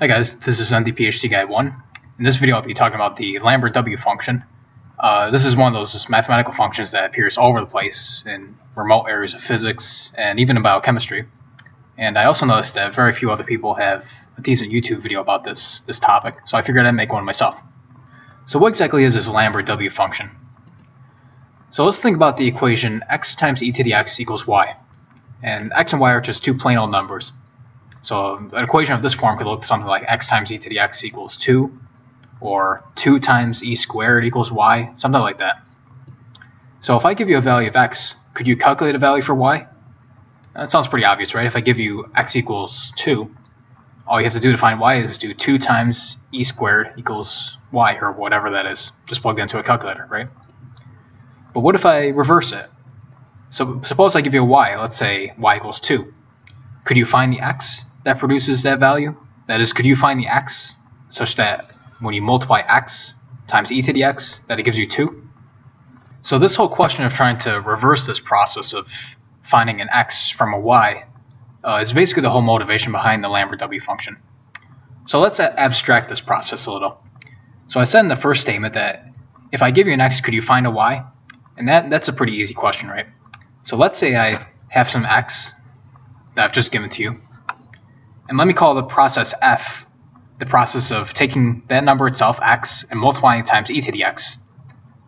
Hi guys, this is NDPHD Guy 1. In this video I'll be talking about the Lambert W function. Uh, this is one of those mathematical functions that appears all over the place in remote areas of physics and even in biochemistry. And I also noticed that very few other people have a decent YouTube video about this, this topic, so I figured I'd make one myself. So what exactly is this Lambert W function? So let's think about the equation x times e to the x equals y. And x and y are just two plain old numbers. So an equation of this form could look something like x times e to the x equals 2, or 2 times e squared equals y, something like that. So if I give you a value of x, could you calculate a value for y? That sounds pretty obvious, right? If I give you x equals 2, all you have to do to find y is do 2 times e squared equals y, or whatever that is, just plugged into a calculator, right? But what if I reverse it? So suppose I give you a y, let's say y equals 2. Could you find the x that produces that value? That is, could you find the x such that when you multiply x times e to the x, that it gives you 2? So this whole question of trying to reverse this process of finding an x from a y uh, is basically the whole motivation behind the Lambert W function. So let's abstract this process a little. So I said in the first statement that if I give you an x, could you find a y? And that, that's a pretty easy question, right? So let's say I have some x that I've just given to you. And let me call the process f the process of taking that number itself, x, and multiplying it times e to the x.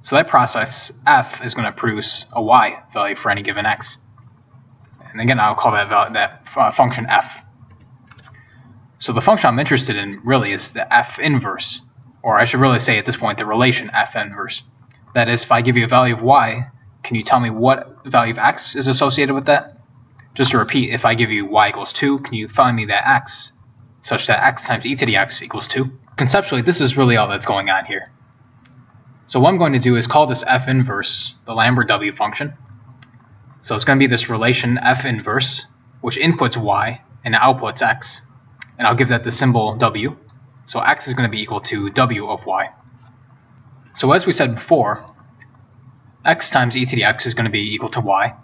So that process, f, is going to produce a y value for any given x. And again, I'll call that, value, that uh, function f. So the function I'm interested in really is the f inverse, or I should really say at this point the relation f inverse. That is, if I give you a value of y, can you tell me what value of x is associated with that? Just to repeat, if I give you y equals 2, can you find me that x such that x times e to the x equals 2? Conceptually, this is really all that's going on here. So what I'm going to do is call this f inverse the Lambert W function. So it's going to be this relation f inverse, which inputs y and outputs x. And I'll give that the symbol w. So x is going to be equal to w of y. So as we said before, x times e to the x is going to be equal to y.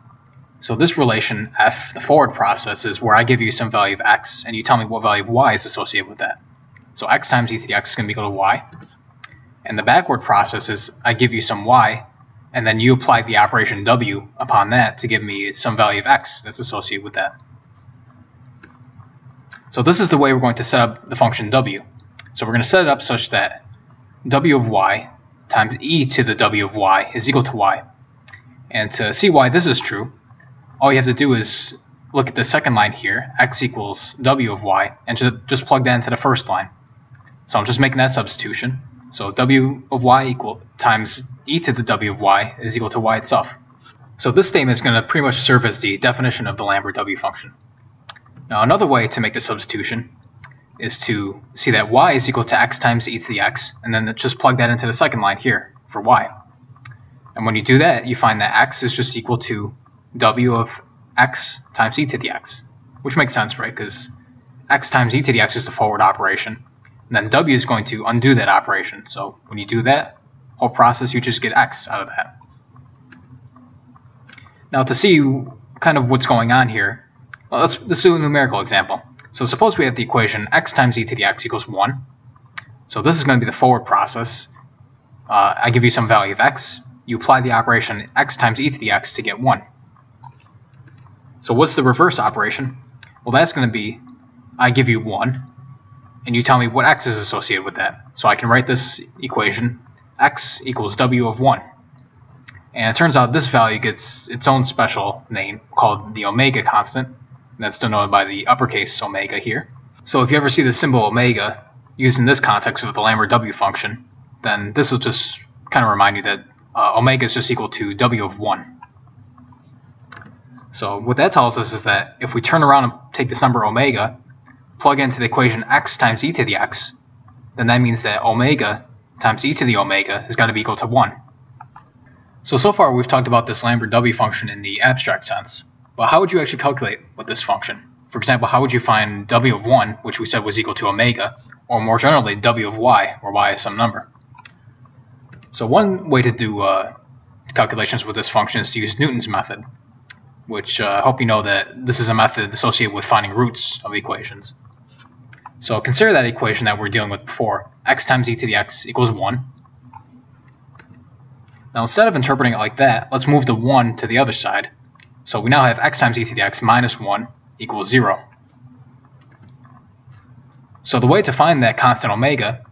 So this relation f, the forward process, is where I give you some value of x, and you tell me what value of y is associated with that. So x times e to the x is going to be equal to y. And the backward process is I give you some y, and then you apply the operation w upon that to give me some value of x that's associated with that. So this is the way we're going to set up the function w. So we're going to set it up such that w of y times e to the w of y is equal to y. And to see why this is true, all you have to do is look at the second line here, x equals w of y, and just plug that into the first line. So I'm just making that substitution. So w of y equal times e to the w of y is equal to y itself. So this statement is going to pretty much serve as the definition of the Lambert W function. Now another way to make the substitution is to see that y is equal to x times e to the x, and then just plug that into the second line here for y. And when you do that, you find that x is just equal to w of x times e to the x, which makes sense, right? Because x times e to the x is the forward operation. And then w is going to undo that operation. So when you do that whole process, you just get x out of that. Now to see kind of what's going on here, well, let's, let's do a numerical example. So suppose we have the equation x times e to the x equals 1. So this is going to be the forward process. Uh, I give you some value of x. You apply the operation x times e to the x to get 1. So what's the reverse operation? Well, that's going to be I give you 1, and you tell me what x is associated with that. So I can write this equation, x equals w of 1. And it turns out this value gets its own special name called the omega constant. That's denoted by the uppercase omega here. So if you ever see the symbol omega used in this context of the Lambert W function, then this will just kind of remind you that uh, omega is just equal to w of 1. So what that tells us is that if we turn around and take this number omega, plug into the equation x times e to the x, then that means that omega times e to the omega is going to be equal to 1. So, so far we've talked about this Lambert W function in the abstract sense, but how would you actually calculate with this function? For example, how would you find w of 1, which we said was equal to omega, or more generally w of y, where y is some number? So one way to do uh, calculations with this function is to use Newton's method, which uh, I hope you know that this is a method associated with finding roots of equations. So consider that equation that we're dealing with before. x times e to the x equals 1. Now instead of interpreting it like that, let's move the 1 to the other side. So we now have x times e to the x minus 1 equals 0. So the way to find that constant omega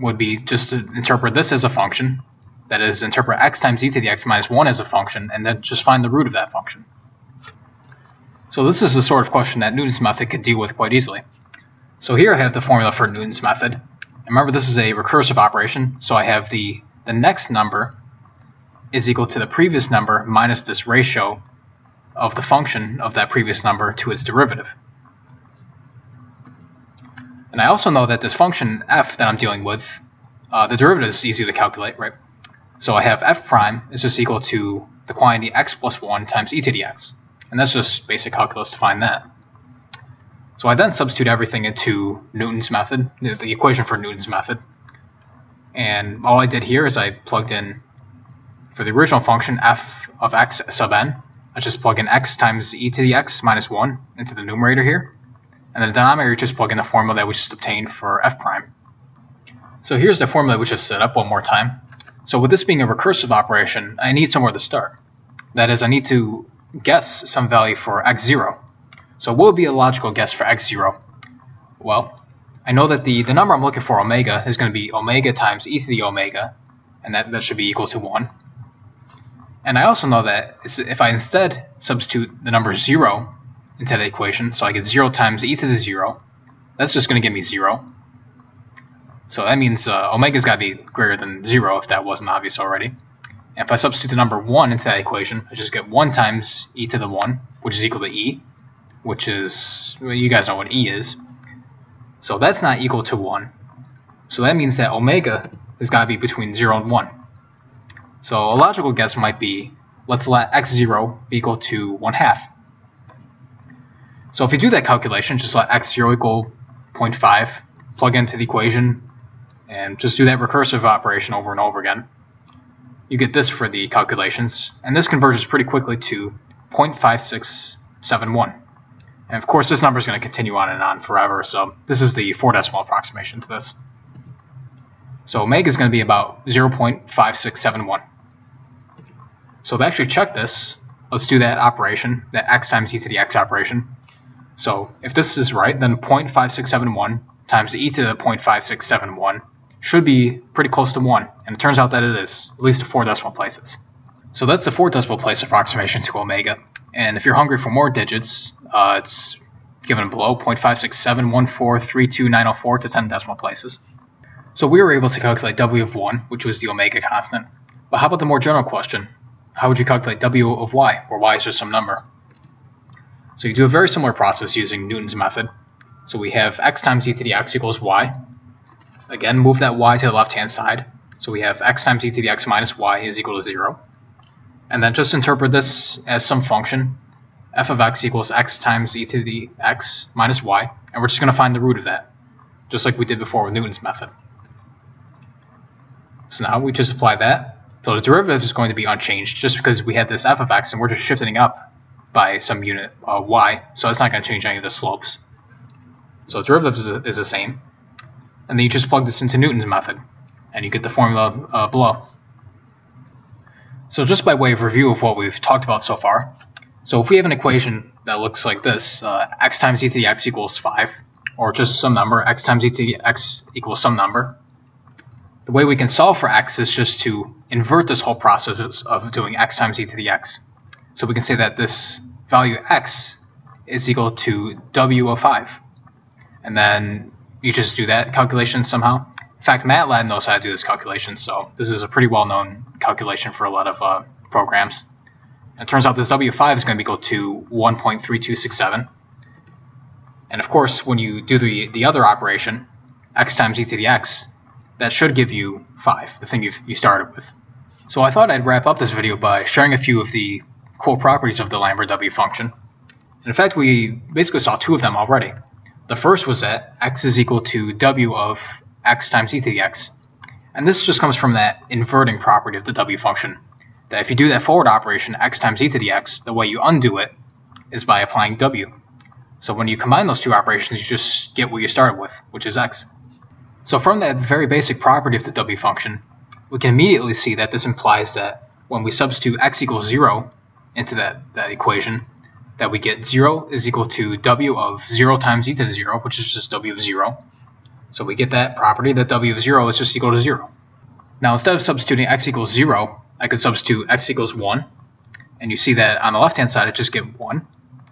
would be just to interpret this as a function, that is, interpret x times e to the x minus 1 as a function, and then just find the root of that function. So this is the sort of question that Newton's method could deal with quite easily. So here I have the formula for Newton's method. Remember this is a recursive operation, so I have the, the next number is equal to the previous number minus this ratio of the function of that previous number to its derivative. And I also know that this function f that I'm dealing with, uh, the derivative is easy to calculate, right? So I have f prime is just equal to the quantity x plus 1 times e to the x. And that's just basic calculus to find that. So I then substitute everything into Newton's method, the equation for Newton's method. And all I did here is I plugged in, for the original function, f of x sub n, I just plug in x times e to the x minus 1 into the numerator here. And the denominator, just plug in the formula that we just obtained for f prime. So here's the formula we just set up one more time. So with this being a recursive operation, I need somewhere to start. That is, I need to guess some value for x0. So what would be a logical guess for x0? Well, I know that the, the number I'm looking for, omega, is going to be omega times e to the omega, and that, that should be equal to 1. And I also know that if I instead substitute the number 0 into the equation. So I get 0 times e to the 0. That's just going to give me 0. So that means uh, omega's got to be greater than 0 if that wasn't obvious already. If I substitute the number 1 into that equation, I just get 1 times e to the 1, which is equal to e, which is, well, you guys know what e is. So that's not equal to 1. So that means that omega has got to be between 0 and 1. So a logical guess might be, let's let x0 be equal to 1 half. So if you do that calculation, just let x0 equal 0.5, plug into the equation, and just do that recursive operation over and over again, you get this for the calculations, and this converges pretty quickly to 0.5671. And of course, this number is going to continue on and on forever, so this is the four decimal approximation to this. So omega is going to be about 0.5671. So to actually check this, let's do that operation, that x times e to the x operation. So if this is right, then 0.5671 times e to the 0.5671 should be pretty close to 1, and it turns out that it is, at least to 4 decimal places. So that's the 4 decimal place approximation to omega, and if you're hungry for more digits, uh, it's given below 0.567143290 to 10 decimal places. So we were able to calculate w of 1, which was the omega constant. But how about the more general question? How would you calculate w of y, where y is just some number? So you do a very similar process using Newton's method. So we have x times e to the x equals y. Again, move that y to the left-hand side. So we have x times e to the x minus y is equal to 0. And then just interpret this as some function. f of x equals x times e to the x minus y. And we're just going to find the root of that, just like we did before with Newton's method. So now we just apply that. So the derivative is going to be unchanged just because we had this f of x and we're just shifting up by some unit uh, y, so it's not going to change any of the slopes. So derivative is, is, the same. And then you just plug this into Newton's method, and you get the formula uh, below. So just by way of review of what we've talked about so far, so if we have an equation that looks like this, uh, x times e to the x equals 5, or just some number, x times e to the x equals some number, the way we can solve for x is just to invert this whole process of doing x times e to the x. So we can say that this value x is equal to w of 5. And then you just do that calculation somehow. In fact, MATLAB knows how to do this calculation, so this is a pretty well-known calculation for a lot of uh, programs. And it turns out this W5 is going to be equal to 1.3267. And of course, when you do the, the other operation, x times e to the x, that should give you 5, the thing you you started with. So I thought I'd wrap up this video by sharing a few of the core properties of the Lambert W function. In fact, we basically saw two of them already. The first was that x is equal to w of x times e to the x. And this just comes from that inverting property of the w function. That if you do that forward operation, x times e to the x, the way you undo it is by applying w. So when you combine those two operations, you just get what you started with, which is x. So from that very basic property of the w function, we can immediately see that this implies that when we substitute x equals 0 into that, that equation, that we get 0 is equal to w of 0 times e to the 0, which is just w of 0. So we get that property that w of 0 is just equal to 0. Now instead of substituting x equals 0, I could substitute x equals 1. And you see that on the left-hand side, I just get 1,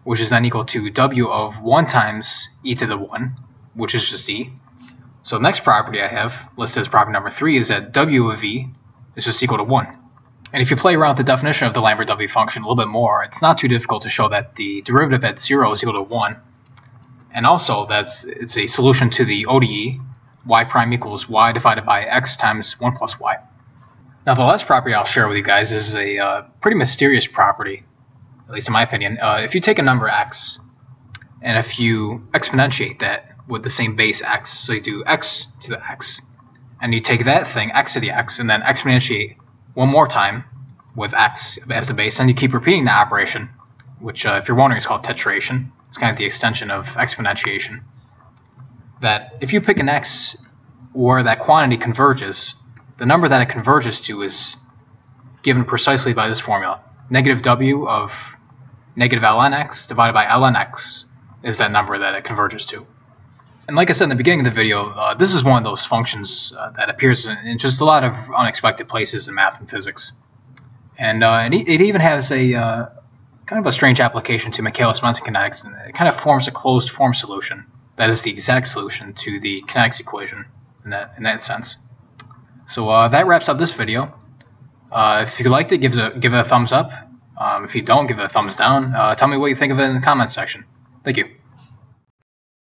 which is then equal to w of 1 times e to the 1, which is just e. So the next property I have listed as property number 3 is that w of e is just equal to 1. And if you play around with the definition of the Lambert W function a little bit more, it's not too difficult to show that the derivative at 0 is equal to 1. And also that's it's a solution to the ODE, y prime equals y divided by x times 1 plus y. Now the last property I'll share with you guys is a uh, pretty mysterious property, at least in my opinion. Uh, if you take a number x, and if you exponentiate that with the same base x, so you do x to the x, and you take that thing, x to the x, and then exponentiate one more time with x as the base, and you keep repeating the operation, which, uh, if you're wondering, is called tetration. It's kind of the extension of exponentiation. That if you pick an x where that quantity converges, the number that it converges to is given precisely by this formula. Negative w of negative ln x divided by ln x is that number that it converges to. And like I said in the beginning of the video, uh, this is one of those functions uh, that appears in just a lot of unexpected places in math and physics. And uh, it, even has a uh, kind of a strange application to Michaelis-Menten kinetics, and it kind of forms a closed form solution that is the exact solution to the kinetics equation in that in that sense. So uh, that wraps up this video. Uh, if you liked it, give it a, give it a thumbs up. Um, if you don't, give it a thumbs down. tell me what you think of it in the comments section. Thank you.